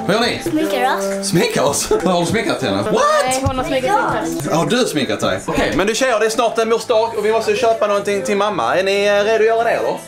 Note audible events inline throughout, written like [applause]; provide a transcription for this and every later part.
Vad gör ni? Sminkar oss. Sminkar oss? [laughs] Har du sminkat henne? What? Nej, hon har sminkat sig själv. Har du sminkat dig? Okej, men du tjejer, det är snart en mors dag och vi måste köpa någonting till mamma. Är ni eh, redo att göra det eller?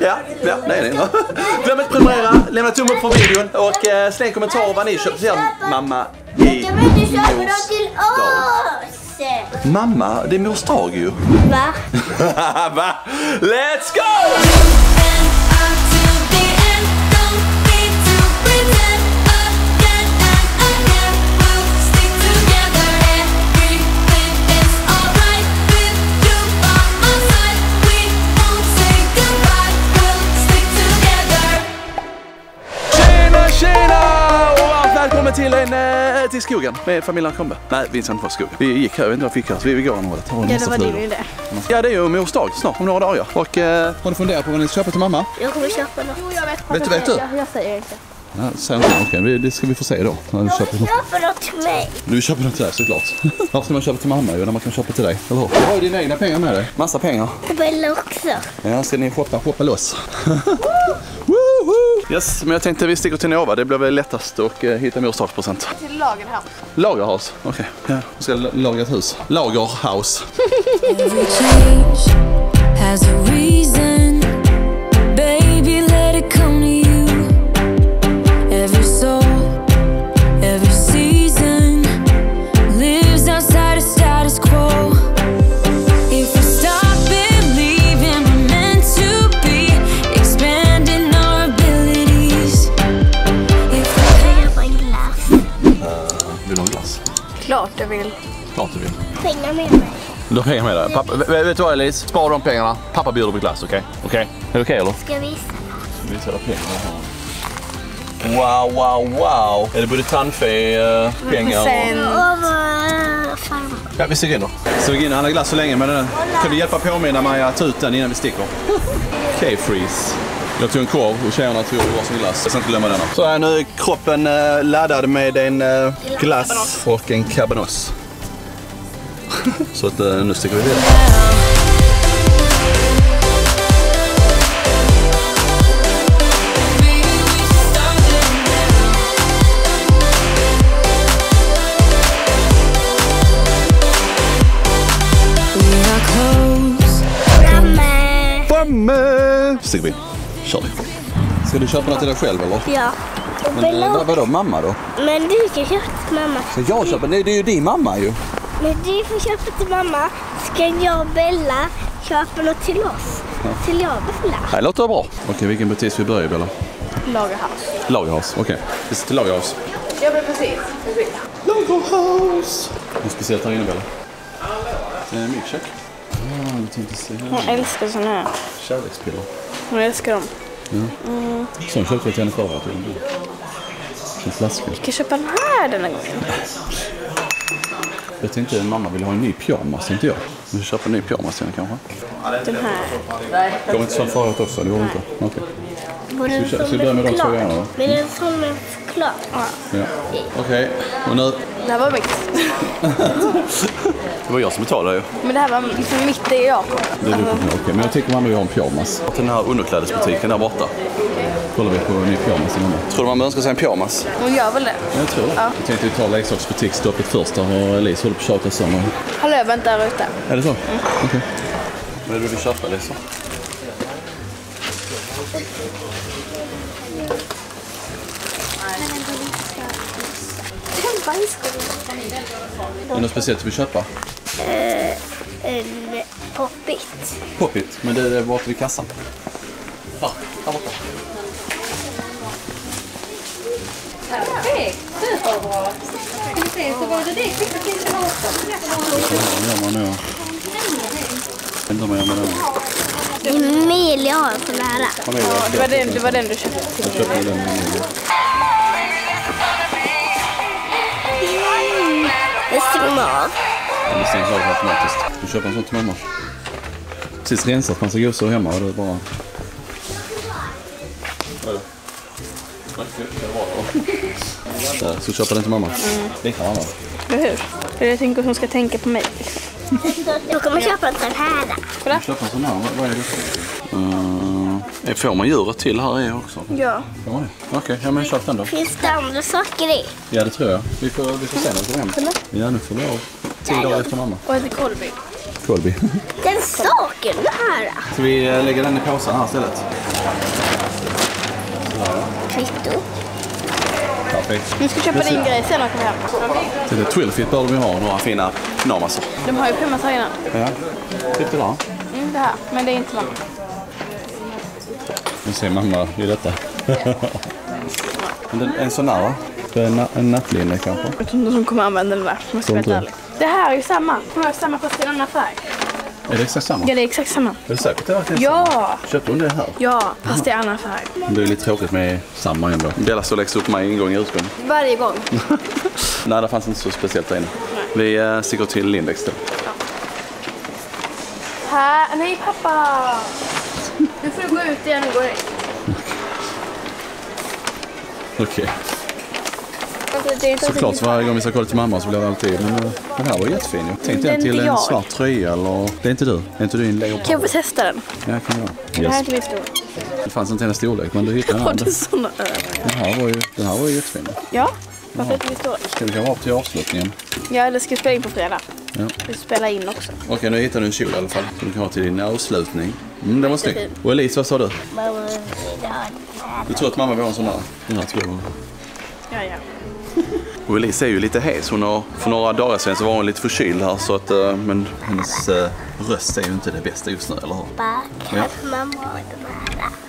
Ja, ja, det är ni. [laughs] Glöm inte att prenumerera, lämna tumme upp från videon och eh, släng kommentarer vad ni köper till mamma i Kan vi inte köpa dem mors till dag. oss? Mamma, det är mors dag ju. Va? [laughs] Va? Let's go! Välkommen till, en, eh, till skogen med familjen Kombe. Nej, vi ska inte vara skog. Vi gick här, jag vet inte vad vi fick här. Så vi, går en hållet. Ja, det var din idé. Ja, det är ju mors dag snart, om några dagar. Och eh, har du funderat på vad ni ska köpa till mamma? Jag kommer köpa något. Jo, jag vet. Vet du, vet du? Jag, jag säger inte. Okej, vi- det ska vi få se då. När du, Jag köper. vill köpa något till mig. du köper något till dig såklart. Varför ska man köpa till mamma ju när man kan köpa till dig? Eller hur? Du har ju dina egna pengar med dig. Massa pengar. Och Bella också. Ja, ska ni shoppa, shoppa loss? Yes, men jag tänkte vi sticker till Nova. Det blir väl lättast att eh, hitta dagspresent. Till Lagerhaus. Lagerhaus. Okej. Ja, vi ska la- laga ett hus. Lagerhaus. Vill du ha en glass? Klart jag vill. Klart du vill. Pengar med mig. Du har pengar med dig. Pappa, vet du vad Elise? Spara de pengarna. Pappa bjuder på glass, okej? Okej? Är det okej eller? Ska jag visa? Visa era pengar. Wow, wow, wow. Är det både tandfe, eh, pengar och... Sen. Ja, vi sticker in då. Så vi går in och handlar glass så länge, men den kan du hjälpa påminna mig att ta ut den innan vi sticker? K-freeze. Jag tog en korv och tjejerna tog varsin glass. Jag ska inte glömma denna. Så här, nu är kroppen eh, laddad med en eh, glass och en cabanos. [laughs] så att, eh, nu sticker vi vidare. Framme. Framme! Sticker vi. Kör vi. Ska du köpa något till dig själv eller? Ja. Men, eh, vad- vadå, mamma då? Men du ska köpa till mamma. Ska jag köpa? Nej, det är ju din mamma ju. Men du får köpa till mamma. Ska jag och Bella köpa något till oss? Till jag och Bella. Det låter bra. Okej, vilken butik ska vi börja i Bella? Lagerhaus. Lagerhaus, okej. Vi ska till Lagerhaus. Jag blev precis. precis. Lagerhaus! Något speciellt här inne Bella? Det är en milkshake. Jag tänkte se Hon här. älskar såna här. Kärlekspiller. Hon älskar dem. Sån köpte jag till henne förra tiden. En flaska. Vi kan köpa den här denna gången. Jag tänkte mamma vill ha en ny pyjamas, tänkte jag. Vi ska köpa en ny pyjamas till henne kanske. Den här. Går inte som förut också? Det går inte? Okej. Var den Ska vi- som ska vi börja med de två choklad? grejerna då? Men den som en choklad. Ja. Okej, och nu... Det här var mitt. Det var jag som betalade ju. Men det här var liksom mitt det jag kom. Det är du på Okej, men jag tycker mamma vill ha en pyjamas. Till den här underklädesbutiken där borta. Kollar vi på en ny pyjamas mamma. Tror du mamma önskar sig en pyjamas? Hon gör väl det. Jag tror det. Ja. Jag tänkte vi tar leksaksbutiksstoppet först. Där har Elise håller på att tjata sönder. Har löven där ute. Är det så? Okej. Vad är det du vill köpa Lisa? Är det något speciellt du vill köpa? En poppit. Popit, men det är bort vid kassan. Ja, här borta. Perfekt! Superbra! Ska vi se, så var det det till den här också. Vad gör man nu? Inte vad man gör med den. Emil, jag har igen, Ja, det var den, det var den du köpte till jag köper den. Den stänger man av. Den stängs av automatiskt. Du köper en sån till mamma. Precis rensat massa gosor hemma och det är bara... Där, så köper den till mamma. Det kan man Eller hur? För jag tänker att hon ska tänka på mig. Då kan man köpa en sån här. Köpa en sån här, vad, är det? Uh, Får man djuret till här i också? Ja. Det? Okej, ja men köp den då. Finns det andra saker i? Ja det tror jag. Vi får, vi får se när vi kommer hem. Ja nu får du av. Tio dagar efter mamma. Och heter Colby. Colby. Den saken här. Så vi eh, lägger den i påsen här istället. Kvitto. Perfekt. Du ska köpa din grej sen när du kommer hem. Till ett Twilfit bör vi ha några fina pyjamasar. De har ju pyjamas här innan. Ja. Titta där. Mm, det här. Men det är inte mamma. Nu ser mamma i detta. Men en sån här va? Det är en, na- en nattlinne kanske? Jag tror inte de kommer använda den där. Om jag ska vara ärlig. Det här är ju samma. De har samma fast i en annan färg. Är det exakt samma? Ja, det är exakt samma. Är du säker på att det är samma? Ja! Köpte hon det här? Ja, fast i annan färg. Det är lite tråkigt med samma ändå. Bella står läxa upp mig ingång i ursprung. Varje gång. [laughs] Nej, det fanns inte så speciellt där inne. Vi äh, sticker till Lindex då. Här. Nej, pappa! Nu får du gå ut igen och gå in. Okej. Det är inte Såklart så varje gång vi ska kolla till mamma så blir det alltid, men äh, den här var jättefin ju. Tänk dig Den till inte en jag. svart tröja eller... Det är inte du? Är inte du en leopard? Kan jag få testa den? Ja, kan jag. Den här är Yes. inte min stor. Det fanns inte hennes storlek men du hittade den Har du såna öron? Den här var ju, den här var ju jättefin. Ja. Varför inte min stora? Ska vi komma upp till avslutningen? Ja, eller ska vi spela in på fredag? Ja. Vi spelar in också. Okej, nu hittade du en kjol i alla fall. Som du kan ha till din avslutning. Mm, den var snygg. Och Elise, vad sa du? Du tror att mamma vill ha en sån här? Den här tror jag. Ja, ja. [laughs] Och Elise är ju lite hes. Hon har, för några dagar sedan så var hon lite förkyld här. Så att, eh, men hennes eh, röst är ju inte det bästa just nu, eller hur? Bara, Ja. kan mamma ha den här?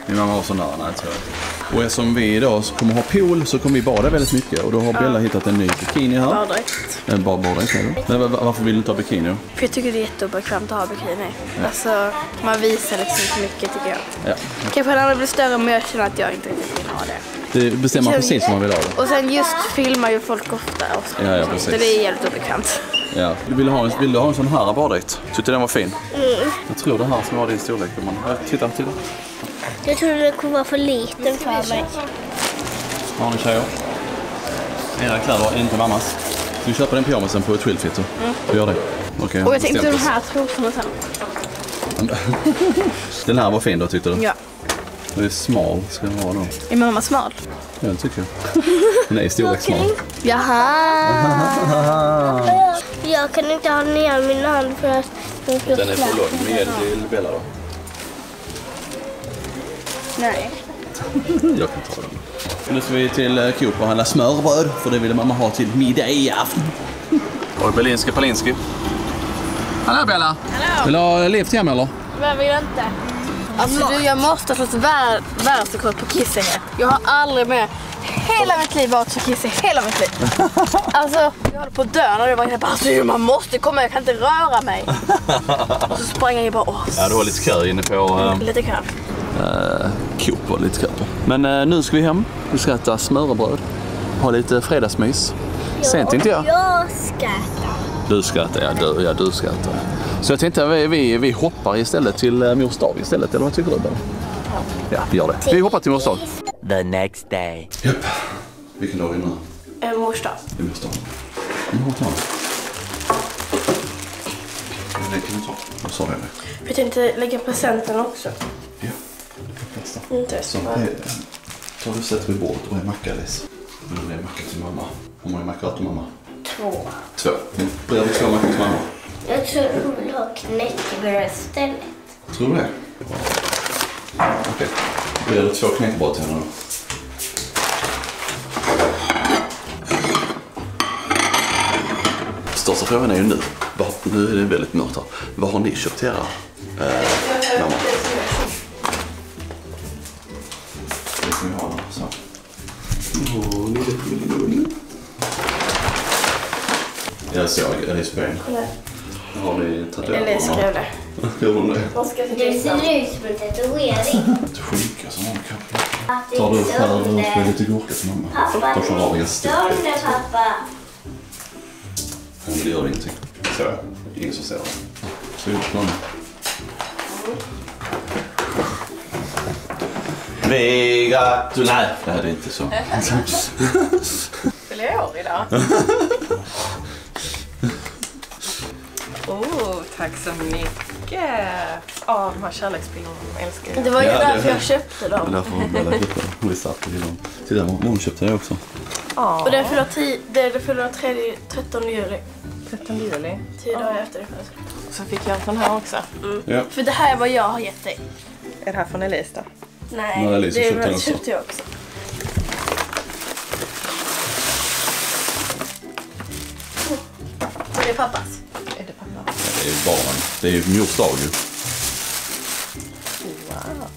Min mamma har sån där, nej tror jag. Och eftersom vi idag kommer ha pool så kommer vi bada väldigt mycket. Och då har Bella hittat en ny bikini här. Baddräkt. En bar baddräkt. Men va- varför vill du inte ha bikini? För jag tycker det är jätteobekvämt att ha bikini. Alltså, man visar liksom inte mycket tycker jag. Ja. Kanske när det blir större men jag känner att jag inte riktigt vill ha det. Det bestämmer man precis som man vill ha det. Och sen just filmar ju folk ofta också. Ja, ja, precis. Så det är jävligt obekvämt. Ja. Du vill, ha en, vill du ha en sån här baddräkt? Tyckte den var fin? Jag tror det här ska vara din storlek. Man, ja, titta, titta. Jag trodde den kommer vara för liten för mig. Har ni tjejer? Era kläder är inte mammas. Vi köpa den pyjamasen på Twilfit? Mm. Vi gör det. Okej, Och jag tänkte de här trosorna sen. [laughs] Den här var fin då tyckte du? Ja. Den är smal ska den vara då. Är mamma smal? Ja, det tycker jag. Den är storlekssmal. Jaha! Jag kan inte ha i min hand för att den är för lång. Men ge den till Bella då. Nej. Jag kan ta den. Nu ska vi till eh, Coop och handla smörbröd. För det ville mamma ha till middag i afton. Och Berlinski Palinski. Hallå Bella! Hallå. Vill du ha lift hem eller? Vem vill inte? Alltså du, jag måste ha slått vär, världsrekord på kissighet. Jag har aldrig med hela mitt liv varit så kissig. Hela mitt liv. [laughs] Alltså, jag håller på att dö när jag var på alltså, man måste komma, jag kan inte röra mig. [laughs] Och så sprang jag bara, åh, Ja, du har lite kö inne på äh, lite kö. Coop och lite på. Men eh, nu ska vi hem. Vi ska äta smörrebröd. Ha lite fredagsmys. Sent inte jag. Jag ska äta. Du ska äta, ja du, ja, du ska äta. Så jag tänkte att vi, vi, vi hoppar istället till eh, mors dag istället. Eller vad tycker du Bella? Ja, vi gör det. Vi hoppar till mors dag. The next day. Japp. Vilken dag är det nu? En mors dag. Det är mors dag. Mm? Det kan du ta. Vad sa det? Jag tänkte lägga presenten också. Ja, det får plats där. Inte Så, du och sätter vid bordet och är macka Alice. Men det är macka till mamma. Hur många mackor till mamma? Två. Två. Mm. Du två mackor till mamma? Jag tror hon vill ha knäckebröd istället. Tror du det? Okej. Blir det två knäckebröd till henne då? Största frågan är ju nu. Nu är det väldigt mörkt här. Vad har ni köpt till era eh, mamma? Jag såg Elise Ben. Har ni tatuerat Eller skrev det. [laughs] Gjorde hon det? Det ser ut som en tatuering. Lite skinka som hon kan. Tar du är skär ut med lite gurka till mamma? Pappa, Då får du sönder pappa. Men det gör ingenting. Så, ingen som ser det. Så gjort någon. Vi gratulerar... Nej, det är inte så. Fyller jag år idag? Oh, tack så mycket. av de här kärleksbilderna. Jag älskar Det det. var ju Ja, det- därför jag köpte Det är dem. därför hon började dem. Hon visste alltid dem. Titta, hon köpte det också. Och det fyller ti- det fyller 13 juli. 13 juli. Tio dagar efter det födelsedag. Så fick jag en sån här också. Ja. För det här är vad jag har gett dig. Är det här från Elise då? Nej, Elisa det köpte jag också. Det är pappas. Är det pappa? Det är ju barnen. Det är ju mors dag ju. Wow.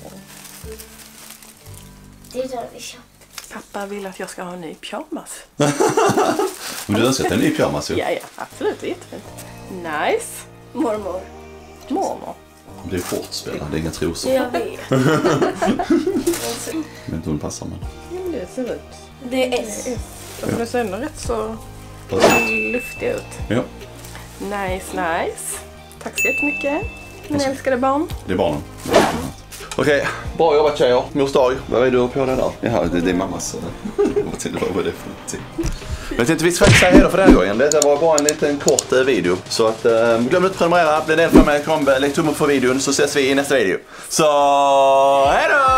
Det är det vi köpte. Pappa vill att jag ska ha en ny pyjamas. [laughs] Men du önskar det är en ny pyjamas ju. Ja, ja, absolut. Det är jättefint. Nice. Mormor. Mormor. Det är kortspelare, det är inga trosor. Jag vet. [laughs] Jag vet inte hur den passar men. Ja, men det ser ut. Det är S. Alltså, det ser ändå rätt så luftig ut. Ja, Nice, nice. Tack så jättemycket. Min älskade barn. det är barnen. Okej, bra jobbat tjejer. Mors dag. Vad är du på det där? Jaha, det, det är mammas. eh, tänkte vad var det för någonting? Jag tänkte vi ska säga hejdå för den här gången. Detta var bara en liten kort eh, video. Så att, eh, glöm inte att prenumerera. Bli del för mig. Kom, lägg tummen upp för videon så ses vi i nästa video. Så, hejdå!